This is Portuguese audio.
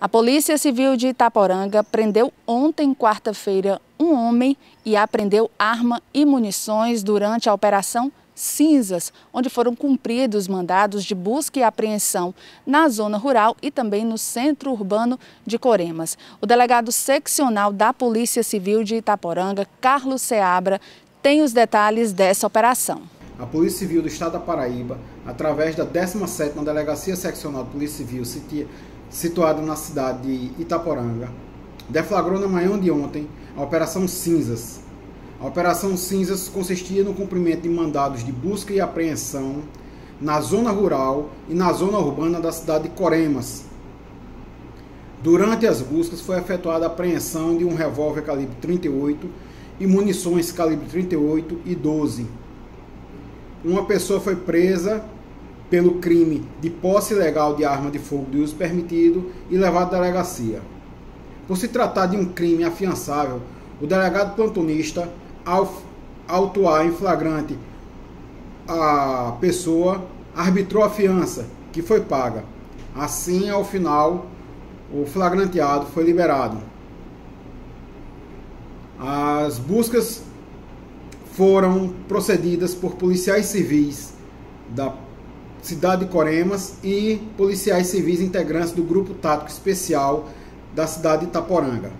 A Polícia Civil de Itaporanga prendeu ontem, quarta-feira, um homem e apreendeu arma e munições durante a Operação Cinzas, onde foram cumpridos mandados de busca e apreensão na zona rural e também no centro urbano de Coremas. O delegado seccional da Polícia Civil de Itaporanga, Carlos Seabra, tem os detalhes dessa operação. A Polícia Civil do Estado da Paraíba, através da 17ª Delegacia Seccional de Polícia Civil, situado na cidade de Itaporanga, deflagrou na manhã de ontem a Operação Cinzas. A Operação Cinzas consistia no cumprimento de mandados de busca e apreensão na zona rural e na zona urbana da cidade de Coremas. Durante as buscas foi efetuada a apreensão de um revólver calibre 38 e munições calibre 38 e 12. Uma pessoa foi presa pelo crime de posse ilegal de arma de fogo de uso permitido e levado à delegacia. Por se tratar de um crime afiançável, o delegado plantonista, ao autuar em flagrante a pessoa, arbitrou a fiança, que foi paga. Assim, ao final, o flagranteado foi liberado. As buscas foram procedidas por policiais civis da cidade de Coremas e policiais civis integrantes do grupo tático especial da cidade de Itaporanga.